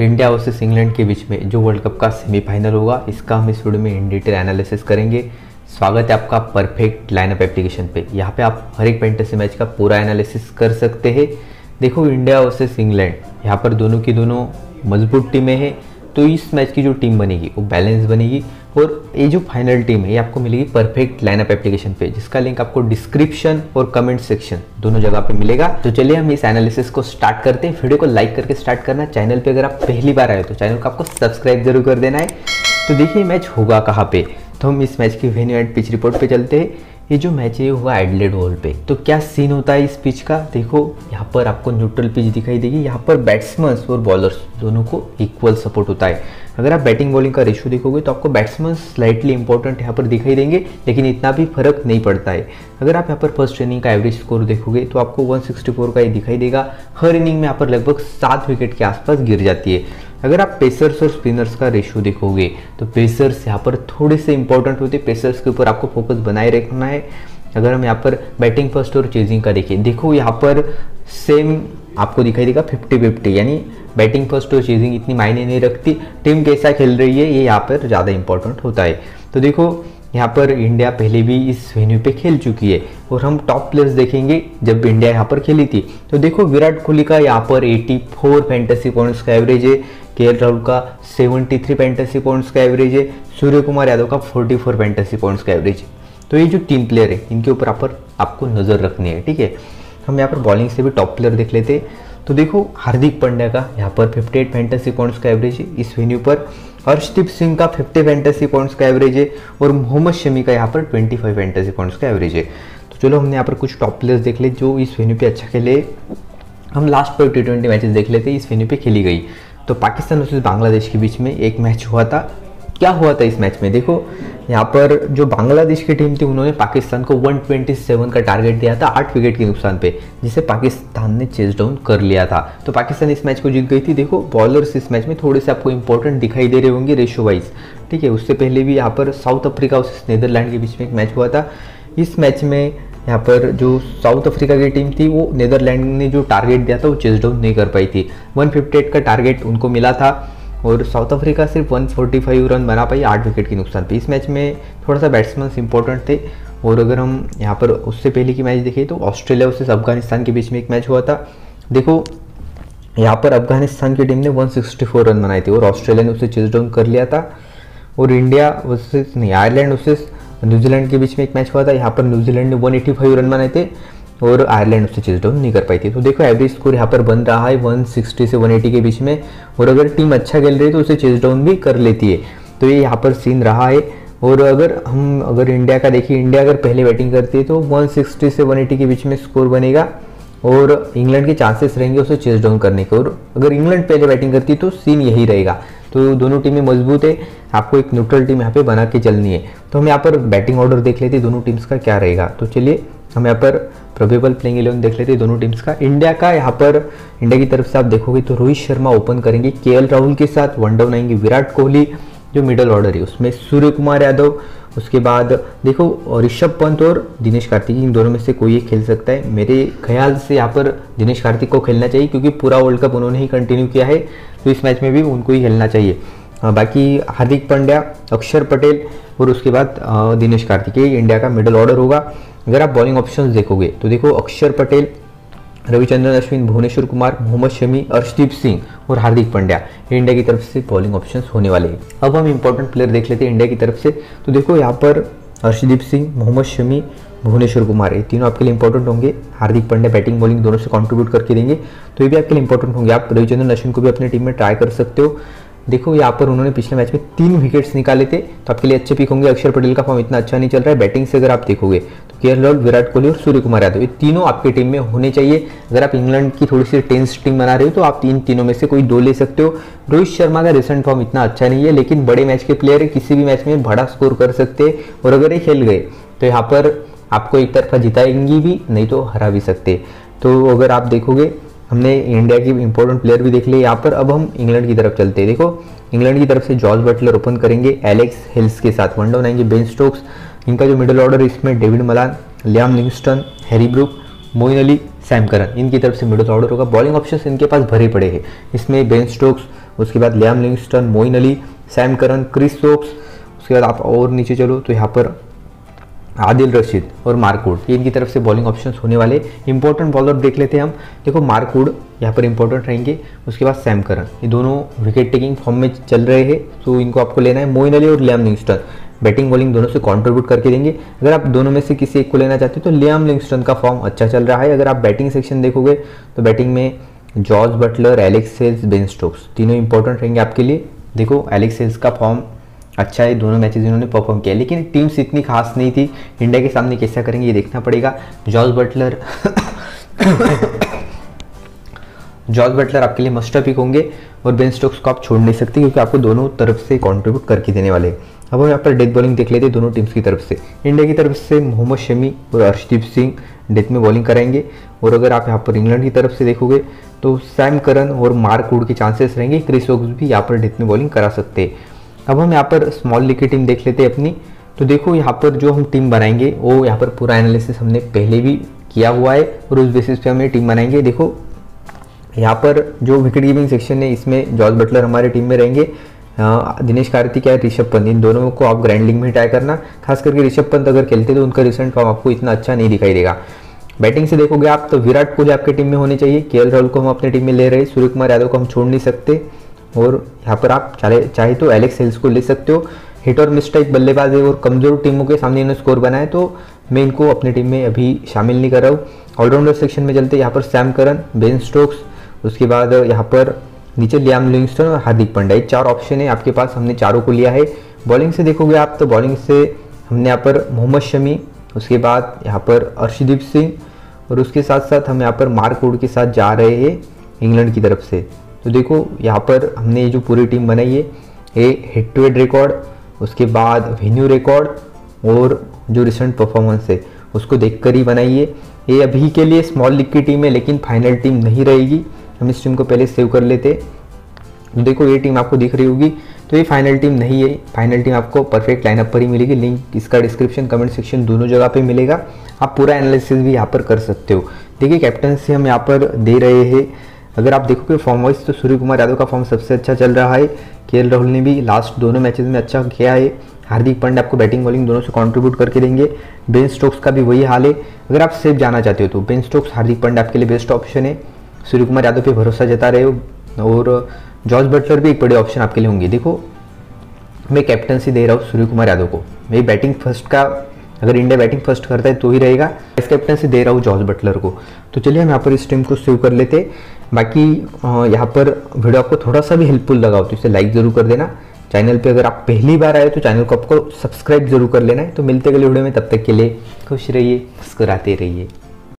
India versus England के बीच में जो वर्ल्ड कप का सेमीफाइनल होगा, इसका हम इस वीडियो में इन डिटेल एनालिसिस करेंगे। स्वागत है आपका परफेक्ट लाइनअप एप्लीकेशन पे। यहाँ पे आप हर एक पेंटेसी मैच का पूरा एनालिसिस कर सकते हैं। देखो, इंडिया वर्सेस इंग्लैंड, यहाँ पर दोनों की दोनों मज़बूत टीमें हैं तो इस मैच की जो टीम बनेगी, वो बैलेंस बनेगी। और ये जो फाइनल टीम है, ये आपको मिलेगी परफेक्ट लाइनअप एप्लीकेशन पे, जिसका लिंक आपको डिस्क्रिप्शन और कमेंट सेक्शन दोनों जगह पे मिलेगा। तो चलिए हम इस एनालिसिस को स्टार्ट करते हैं। वीडियो को लाइक करके स्टार्ट करना। चैनल पे अगर आप पहली बार आए तो चैनल को आपको सब्सक्राइब ज़रूर कर देना है। तो देखिए मैच होगा कहाँ पे? तो हम इस मैच की वेन्यू एंड पिच रिपोर्ट पे चलते हैं। ये जो मैच है, ये हुआ एडलेड वॉल पे। तो क्या सीन होता है इस पिच का? देखो, यहाँ पर आपको न्यूट्रल पिच दिखाई देगी। यहाँ पर बैट्समैन और बॉलर्स दोनों को इक्वल सपोर्ट होता है। अगर आप बैटिंग बॉलिंग का रेशो देखोगे तो आपको बैट्समैन स्लाइटली इंपॉर्टेंट यहाँ पर दिखाई देंगे, लेकिन इतना भी फ़र्क नहीं पड़ता है। अगर आप यहाँ पर फ़र्स्ट इनिंग का एवरेज स्कोर देखोगे तो आपको 164 का ही दिखाई देगा। हर इनिंग में यहाँ पर लगभग सात विकेट के आसपास गिर जाती है। अगर आप पेसर्स और स्पिनर्स का रेशियो देखोगे तो पेसर्स यहाँ पर थोड़े से इंपॉर्टेंट होते पेसर्स के ऊपर आपको फोकस बनाए रखना है। अगर हम यहाँ पर बैटिंग फ़र्स्ट और चेजिंग का देखें देखो यहाँ पर सेम आपको दिखाई देगा फिफ्टी फिफ्टी यानी बैटिंग फ़र्स्ट और चेजिंग इतनी मायने नहीं रखती। टीम कैसा खेल रही है, ये यहाँ पर ज़्यादा इंपॉर्टेंट होता है। तो देखो, यहाँ पर इंडिया पहले भी इस वेन्यू पे खेल चुकी है और हम टॉप प्लेयर्स देखेंगे जब इंडिया यहाँ पर खेली थी। तो देखो, विराट कोहली का यहाँ पर 84 फैंटेसी पॉइंट्स का एवरेज है। के राहुल का 73 फैंटेसी पॉइंट्स का एवरेज है सूर्य कुमार यादव का 44 फैंटेसी पॉइंट्स का एवरेज है। तो ये जो टीम प्लेयर है, इनके ऊपर आप आपको नज़र रखनी है, ठीक है? हम यहाँ पर बॉलिंग से भी टॉप प्लेयर देख लेते तो देखो, हार्दिक पांड्या का यहाँ पर 58 फैंटेसी पॉइंट्स का एवरेज है, इस वेन्यू पर। हर्षदीप सिंह का 50 फैंटेसी पॉइंट्स का एवरेज है, और मोहम्मद शमी का यहाँ पर 25 फैंटेसी पॉइंट्स का एवरेज है। तो चलो, हमने यहाँ पर कुछ टॉप प्लेयर्स देख ले, जो इस वेन्यू पे अच्छा खेले। हम लास्ट पर टी ट्वेंटी मैचेस देख लेते इस वेन्यू पे खेली गई। तो पाकिस्तान वर्सेज बांग्लादेश के बीच में एक मैच हुआ था। क्या हुआ था इस मैच में? देखो, यहाँ पर जो बांग्लादेश की टीम थी, उन्होंने पाकिस्तान को 127 का टारगेट दिया था, आठ विकेट के नुकसान पे, जिसे पाकिस्तान ने चेज डाउन कर लिया था। तो पाकिस्तान इस मैच को जीत गई थी। देखो बॉलर्स इस मैच में थोड़े से आपको इंपॉर्टेंट दिखाई दे रहे होंगे रेशो वाइज ठीक है, उससे पहले भी यहाँ पर साउथ अफ्रीका और नीदरलैंड के बीच में एक मैच हुआ था। इस मैच में यहाँ पर जो साउथ अफ्रीका की टीम थी, वो नीदरलैंड ने जो टारगेट दिया था, वो चेज डाउन नहीं कर पाई थी। 158 का टारगेट उनको मिला था और साउथ अफ्रीका सिर्फ़ 145 रन बना पाई, आठ विकेट के नुकसान पे। इस मैच में थोड़ा सा बैट्समैन इंपॉर्टेंट थे और अगर हम यहाँ पर उससे पहले की मैच देखें तो ऑस्ट्रेलिया वर्सेस अफ़गानिस्तान के बीच में एक मैच हुआ था। देखो, यहाँ पर अफ़गानिस्तान की टीम ने 164 रन बनाए थे और ऑस्ट्रेलिया ने उसे चेज डाउन कर लिया था और इंडिया वर्सेस नहीं आयरलैंड वर्सेस न्यूजीलैंड के बीच में एक मैच हुआ था। यहाँ पर न्यूजीलैंड ने 185 रन बनाए थे और आयरलैंड उससे चेज डाउन नहीं कर पाई थी। तो देखो एवरेज स्कोर यहाँ पर बन रहा है 160 से 180 के बीच में और अगर टीम अच्छा खेल रही है तो उसे चेज डाउन भी कर लेती है। तो ये यहाँ पर सीन रहा है और अगर हम अगर इंडिया का देखिए, इंडिया अगर पहले बैटिंग करती है तो 160 से 180 के बीच में स्कोर बनेगा और इंग्लैंड के चांसेस रहेंगे उसे चेज डाउन करने के। और अगर इंग्लैंड पहले बैटिंग करती है तो सीन यही रहेगा। तो दोनों टीमें मज़बूत है, आपको एक न्यूट्रल टीम यहाँ पे बना के चलनी है। तो हम यहाँ पर बैटिंग ऑर्डर देख लेते हैं दोनों टीम्स का क्या रहेगा। तो चलिए, हम यहाँ पर प्रोबेबल प्लेइंग इलेवन देख लेते हैं दोनों टीम्स का। इंडिया का यहाँ पर इंडिया की तरफ़ से आप देखोगे तो रोहित शर्मा ओपन करेंगे के राहुल के साथ वन डाउन आएँगे विराट कोहली, जो मिडल ऑर्डर है, उसमें सूर्य कुमार यादव उसके बाद देखो, ऋषभ पंत और दिनेश कार्तिक, इन दोनों में से कोई एक खेल सकता है। मेरे ख्याल से यहाँ पर दिनेश कार्तिक को खेलना चाहिए, क्योंकि पूरा वर्ल्ड कप उन्होंने ही कंटिन्यू किया है तो इस मैच में भी उनको ही खेलना चाहिए। बाकी हार्दिक पांड्या, अक्षर पटेल और उसके बाद दिनेश कार्तिक। ये इंडिया का मिडल ऑर्डर होगा। अगर आप बॉलिंग ऑप्शंस देखोगे तो देखो, अक्षर पटेल रविचंद्रन, अश्विन, भुवनेश्वर कुमार, मोहम्मद शमी, अर्शदीप सिंह और हार्दिक पांड्या इंडिया की तरफ़ से बॉलिंग ऑप्शन होने वाले हैं। अब हम इंपॉर्टेंट प्लेयर देख लेते हैं इंडिया की तरफ़ से। तो देखो यहाँ पर अर्शदीप सिंह, मोहम्मद शमी, भुवनेश्वर कुमार, ये तीनों आपके लिए इंपॉर्टेंट होंगे। हार्दिक पांड्या बैटिंग बॉलिंग दोनों से कंट्रीब्यूट करके देंगे। तो ये भी आपके लिए इंपॉर्टेंट होंगे। आप रविचंद्रन, अश्विन को भी अपनी टीम में ट्राई कर सकते हो। देखो, यहाँ पर उन्होंने पिछले मैच में तीन विकेट्स निकाले थे तो आपके लिए अच्छे पिक होंगे। अक्षर पटेल का फॉर्म इतना अच्छा नहीं चल रहा है बैटिंग से अगर आप देखोगे तो के राहुल विराट कोहली और सूर्य कुमार यादव, ये तीनों आपकी टीम में होने चाहिए। अगर आप इंग्लैंड की थोड़ी सी टेंस टीम बना रहे हो तो आप तीन तीनों में से कोई दो ले सकते हो। रोहित शर्मा का रिसेंट फॉर्म इतना अच्छा नहीं है, लेकिन बड़े मैच के प्लेयर है, किसी भी मैच में बड़ा स्कोर कर सकते हैं, और अगर ये खेल गए तो यहाँ पर आपको एक तरफा जिताएँगी भी, नहीं तो हरा भी सकते। तो अगर आप देखोगे हमने इंडिया की इंपॉर्टेंट प्लेयर भी देख लिए यहाँ पर अब हम इंग्लैंड की तरफ़ चलते हैं। देखो इंग्लैंड की तरफ़ से जॉर्ज बटलर ओपन करेंगे एलेक्स हिल्स के साथ वन डाउन आएँगे बेन स्टोक्स इनका जो मिडल ऑर्डर इसमें David Malan Liam Livingstone Harry Brook Moeen Ali Sam Curran इनकी तरफ़ से मिडल ऑर्डर होगा। बॉलिंग ऑप्शन इनके पास भरे पड़े हैं। इसमें बेन स्टोक्स उसके बाद Liam Livingstone Moeen Ali Sam Curran Chris soaps उसके बाद आप और नीचे चलो तो यहाँ पर आदिल रशीद और मार्कवुड ये इनकी तरफ़ से बॉलिंग ऑप्शंस होने वाले। इंपॉर्टेंट बॉलर देख लेते हैं हम। देखो मार्कवुड यहाँ पर इंपॉर्टेंट रहेंगे। उसके बाद सैम करन ये दोनों विकेट टेकिंग फॉर्म में चल रहे हैं। तो इनको आपको लेना है मोइन अली और लियाम लिंगस्टन। बैटिंग बॉलिंग दोनों से कंट्रीब्यूट करके देंगे। अगर आप दोनों में से किसी एक को लेना चाहते हो तो लियाम लिंगस्टन का फॉर्म अच्छा चल रहा है। अगर आप बैटिंग सेक्शन देखोगे तो बैटिंग में George Butler Alex Hales Ben Stokes तीनों इंपॉर्टेंट रहेंगे आपके लिए। देखो एलेक्स सेल्स का फॉर्म अच्छा है, दोनों मैचेस इन्होंने परफॉर्म किया। लेकिन टीम्स इतनी खास नहीं थी। इंडिया के सामने कैसा करेंगे, ये देखना पड़ेगा। जॉर्ज बटलर जॉर्ज बटलर आपके लिए मस्टर पिक होंगे और बेन स्टोक्स को आप छोड़ नहीं सकते क्योंकि आपको दोनों तरफ़ से कंट्रीब्यूट करके देने वाले अब हम यहाँ पर डेथ बॉलिंग देख लेते हैं दोनों टीम्स की तरफ़ से। इंडिया की तरफ़ से मोहम्मद शमी और अर्शदीप सिंह डेथ में बॉलिंग कराएँगे। और अगर आप यहाँ पर इंग्लैंड की तरफ़ से देखोगे तो सैम करन और मार्क वुड के चांसेस रहेंगे। क्रिस ओक्स भी यहाँ पर डेथ में बॉलिंग करा सकते हैं। अब हम यहाँ पर स्मॉल लीग की टीम देख लेते हैं अपनी। तो देखो यहाँ पर जो हम टीम बनाएँगे, वो यहाँ पर पूरा एनालिसिस हमने पहले भी किया हुआ है और उस बेसिस पे हम टीम बनाएँगे। देखो, यहाँ पर जो विकेट कीपिंग सेक्शन है, इसमें जॉर्ज बटलर हमारे टीम में रहेंगे दिनेश कार्तिक या ऋषभ पंत, इन दोनों को आप ग्रैंड लीग में ट्राई करना। खास करके ऋषभ पंत अगर खेलते तो उनका रिसेंट फॉर्म आपको इतना अच्छा नहीं दिखाई देगा। बैटिंग से देखोगे आप तो विराट कोहली आपके टीम में होने चाहिए केएल राहुल को हम अपनी टीम में ले रहे सूर्य कुमार यादव को हम छोड़ नहीं सकते। और यहाँ पर आप चाहे चाहे तो एलेक्स हेल्स को ले सकते हो। हिट और मिस टाइप बल्लेबाज है और कमज़ोर टीमों के सामने इन्होंने स्कोर बनाए तो मैं इनको अपनी टीम में अभी शामिल नहीं कर रहा हूँ। ऑलराउंडर सेक्शन में चलते यहाँ पर सैम करन बेन स्टोक्स उसके बाद यहाँ पर नीचे लियाम लिविंगस्टन और हार्दिक पांड्या। चार ऑप्शन है। आपके पास हमने चारों को लिया है। बॉलिंग से देखोगे आप तो बॉलिंग से हमने यहाँ पर मोहम्मद शमी, उसके बाद यहाँ पर अर्शदीप सिंह और उसके साथ साथ हम यहाँ पर मार्क वुड के साथ जा रहे हैं इंग्लैंड की तरफ़ से। तो देखो, यहाँ पर हमने ये जो पूरी टीम बनाई है, ये हेड टू हेड रिकॉर्ड उसके बाद वेन्यू रिकॉर्ड और जो रिसेंट परफॉर्मेंस है, उसको देखकर ही बनाइए ये अभी के लिए स्मॉल लीग की टीम है, लेकिन फाइनल टीम नहीं रहेगी। हम इस टीम को पहले सेव कर लेते। तो देखो, ये टीम आपको दिख रही होगी। तो ये फाइनल टीम नहीं है। फाइनल टीम आपको परफेक्ट लाइनअप पर ही मिलेगी। लिंक इसका डिस्क्रिप्शन कमेंट सेक्शन दोनों जगह पे मिलेगा। आप पूरा एनालिसिस भी यहाँ पर कर सकते हो। देखिए कैप्टन से हम यहाँ पर दे रहे हैं। अगर आप देखोगे फॉर्म वाइज तो सूर्य कुमार यादव का फॉर्म सबसे अच्छा चल रहा है। के राहुल ने भी लास्ट दोनों मैचेस में अच्छा किया है। हार्दिक पांड्या आपको बैटिंग बॉलिंग दोनों से कंट्रीब्यूट करके देंगे। बेन स्टोक्स का भी वही हाल है। अगर आप सेफ़ जाना चाहते हो तो बेन स्टोक्स हार्दिक पांड्या आपके लिए बेस्ट ऑप्शन है। सूर्य कुमार यादव पे भरोसा जता रहे हो। और जॉर्ज बटलर भी एक बड़े ऑप्शन आपके लिए होंगे। देखो, मैं कैप्टनसी दे रहा हूँ सूर्य कुमार यादव को। मेरी बैटिंग फ़र्स्ट का अगर इंडिया बैटिंग फ़र्स्ट करता है तो ही रहेगा। इस कैप्टनसी दे रहा हूँ जॉर्ज बटलर को। तो चलिए हम यहाँ पर इस टीम को सेव कर लेते। बाकी यहाँ पर वीडियो आपको थोड़ा सा भी हेल्पफुल लगा हो तो इसे लाइक ज़रूर कर देना। चैनल पे अगर आप पहली बार आए तो चैनल को आपको सब्सक्राइब ज़रूर कर लेना है। तो मिलते अगले वीडियो में, तब तक के लिए खुश रहिए, मुस्कुराते रहिए।